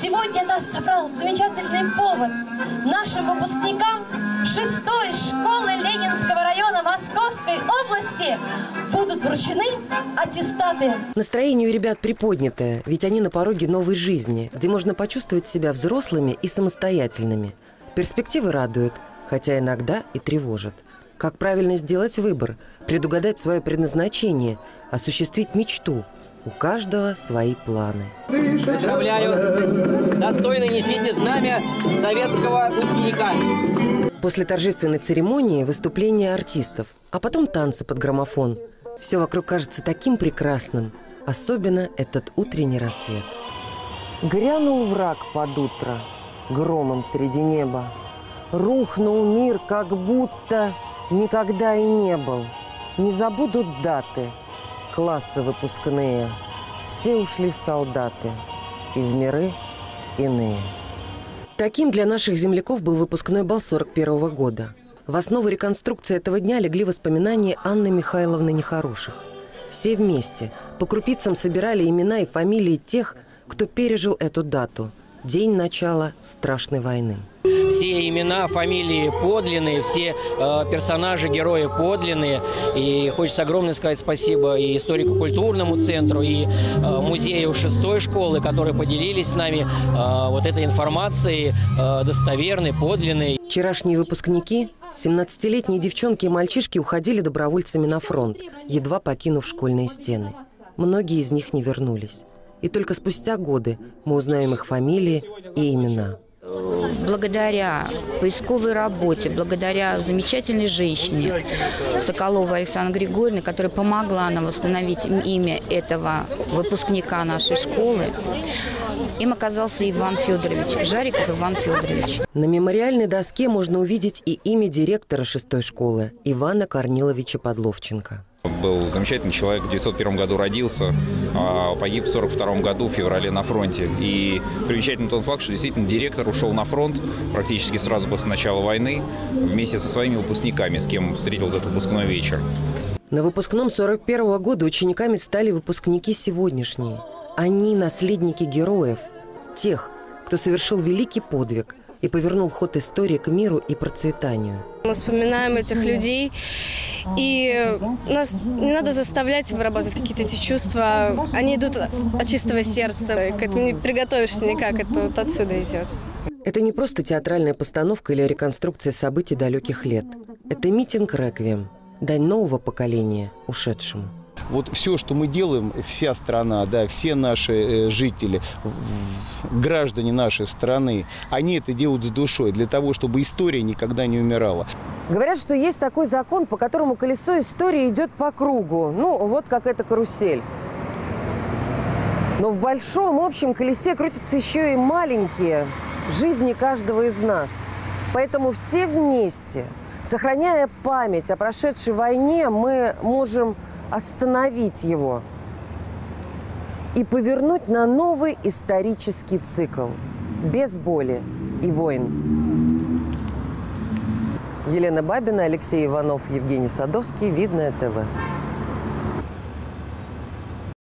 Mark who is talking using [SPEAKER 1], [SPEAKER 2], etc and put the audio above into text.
[SPEAKER 1] Сегодня нас собрал замечательный повод нашим выпускникам шестой школы Ленинского района Московской области будут вручены аттестаты.
[SPEAKER 2] Настроение у ребят приподнятое, ведь они на пороге новой жизни, где можно почувствовать себя взрослыми и самостоятельными. Перспективы радуют, хотя иногда и тревожат. Как правильно сделать выбор, предугадать свое предназначение, осуществить мечту. У каждого свои планы.
[SPEAKER 3] Поздравляю! Достойно несите знамя советского ученика.
[SPEAKER 2] После торжественной церемонии выступления артистов, а потом танцы под граммофон. Все вокруг кажется таким прекрасным, особенно этот утренний рассвет. Грянул враг под утро, громом среди неба. Рухнул мир, как будто никогда и не был. Не забудут даты, классы выпускные. Все ушли в солдаты и в миры иные. Таким для наших земляков был выпускной бал 41 года. В основу реконструкции этого дня легли воспоминания Анны Михайловны Нехороших. Все вместе по крупицам собирали имена и фамилии тех, кто пережил эту дату – день начала страшной войны.
[SPEAKER 3] Все имена, фамилии подлинные, все э, персонажи, герои подлинные. И хочется огромное сказать спасибо и историко-культурному центру, и э, музею шестой школы, которые поделились с нами э, вот этой информацией э, достоверной, подлинной.
[SPEAKER 2] Вчерашние выпускники, 17-летние девчонки и мальчишки уходили добровольцами на фронт, едва покинув школьные стены. Многие из них не вернулись. И только спустя годы мы узнаем их фамилии и имена.
[SPEAKER 4] Благодаря поисковой работе, благодаря замечательной женщине Соколовой Александре Григорьевне, которая помогла нам восстановить имя этого выпускника нашей школы, им оказался Иван Федорович, Жариков Иван Федорович.
[SPEAKER 2] На мемориальной доске можно увидеть и имя директора шестой школы Ивана Корниловича Подловченко.
[SPEAKER 5] Был замечательный человек, в 1901 году родился, а погиб в 1942 году в феврале на фронте. И примечательный тот факт, что действительно директор ушел на фронт практически сразу после начала войны вместе со своими выпускниками, с кем встретил этот выпускной вечер.
[SPEAKER 2] На выпускном 41 года учениками стали выпускники сегодняшние. Они наследники героев, тех, кто совершил великий подвиг и повернул ход истории к миру и процветанию.
[SPEAKER 6] Мы вспоминаем этих людей, и нас не надо заставлять вырабатывать какие-то эти чувства. Они идут от чистого сердца. К этому не приготовишься никак, это вот отсюда идет.
[SPEAKER 2] Это не просто театральная постановка или реконструкция событий далеких лет. Это митинг «Реквием», дань нового поколения ушедшему.
[SPEAKER 7] Вот все, что мы делаем, вся страна, да, все наши э, жители, граждане нашей страны, они это делают с душой, для того, чтобы история никогда не умирала.
[SPEAKER 2] Говорят, что есть такой закон, по которому колесо истории идет по кругу. Ну, вот как эта карусель. Но в большом общем колесе крутятся еще и маленькие жизни каждого из нас. Поэтому все вместе, сохраняя память о прошедшей войне, мы можем остановить его и повернуть на новый исторический цикл без боли и войн. Елена Бабина, Алексей Иванов, Евгений Садовский. Видное ТВ.